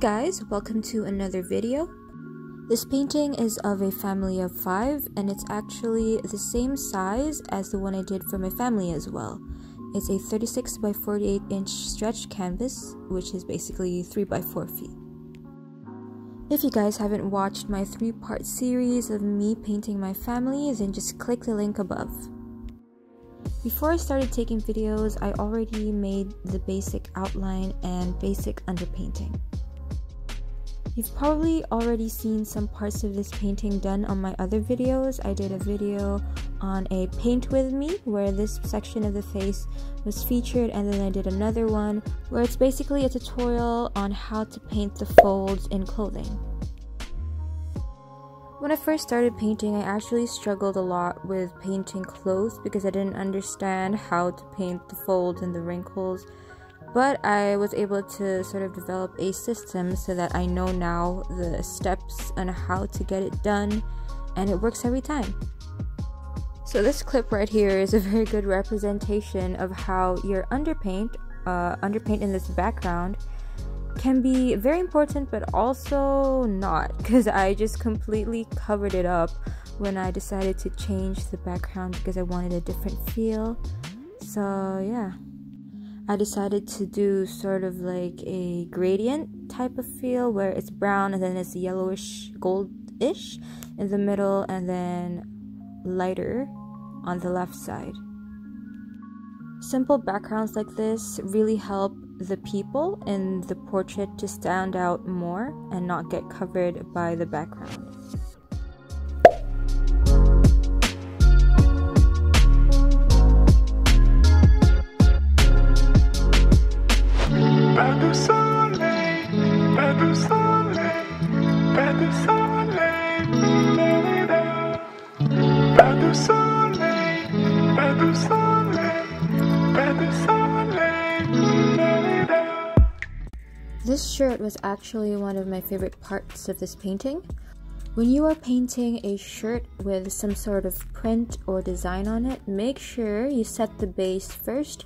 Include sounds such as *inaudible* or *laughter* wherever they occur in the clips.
guys, welcome to another video. This painting is of a family of five and it's actually the same size as the one I did for my family as well. It's a 36 by 48 inch stretch canvas, which is basically 3 by 4 feet. If you guys haven't watched my three part series of me painting my family, then just click the link above. Before I started taking videos, I already made the basic outline and basic underpainting. You've probably already seen some parts of this painting done on my other videos. I did a video on a paint with me where this section of the face was featured and then I did another one where it's basically a tutorial on how to paint the folds in clothing. When I first started painting, I actually struggled a lot with painting clothes because I didn't understand how to paint the folds and the wrinkles. But I was able to sort of develop a system so that I know now the steps and how to get it done, and it works every time. So, this clip right here is a very good representation of how your underpaint, uh, underpaint in this background, can be very important but also not because I just completely covered it up when I decided to change the background because I wanted a different feel. So, yeah. I decided to do sort of like a gradient type of feel where it's brown and then it's yellowish goldish in the middle and then lighter on the left side. Simple backgrounds like this really help the people in the portrait to stand out more and not get covered by the background. This shirt was actually one of my favorite parts of this painting. When you are painting a shirt with some sort of print or design on it, make sure you set the base first,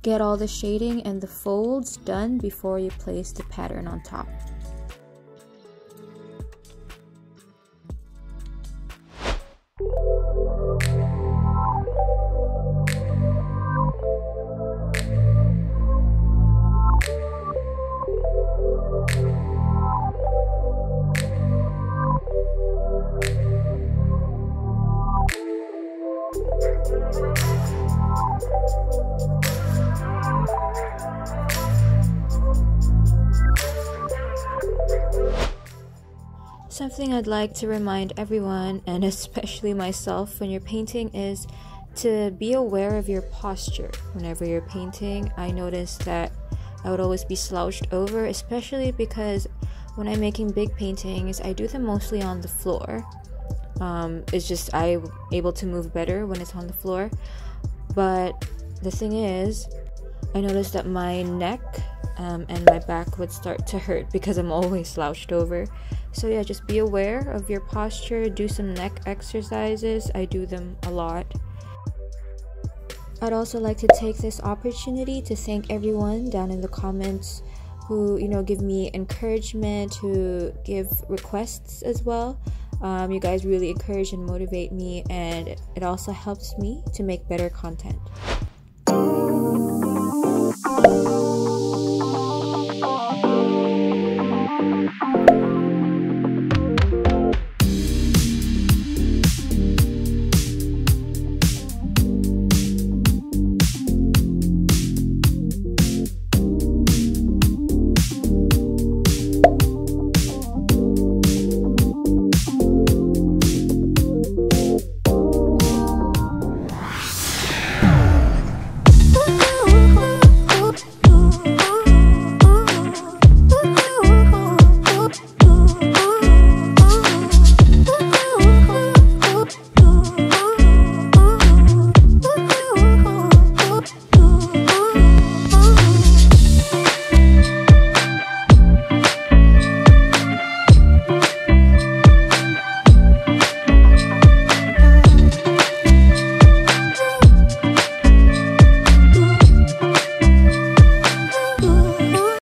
get all the shading and the folds done before you place the pattern on top. Something I'd like to remind everyone, and *laughs* especially myself, when you're painting is to be aware of your posture. Whenever you're painting, I noticed that I would always be slouched over, especially because when I'm making big paintings, I do them mostly on the floor. Um, it's just I'm able to move better when it's on the floor. But the thing is, I noticed that my neck um, and my back would start to hurt *laughs* because I'm always slouched over. So, yeah, just be aware of your posture, do some neck exercises. I do them a lot. I'd also like to take this opportunity to thank everyone down in the comments who, you know, give me encouragement, who give requests as well. Um, you guys really encourage and motivate me, and it also helps me to make better content.